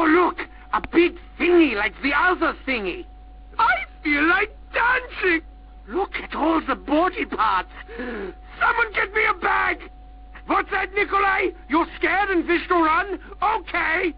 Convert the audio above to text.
Oh, look! A big thingy like the other thingy. I feel like dancing. Look at all the body parts. Someone get me a bag! What's that, Nikolai? You're scared and wish to run? Okay.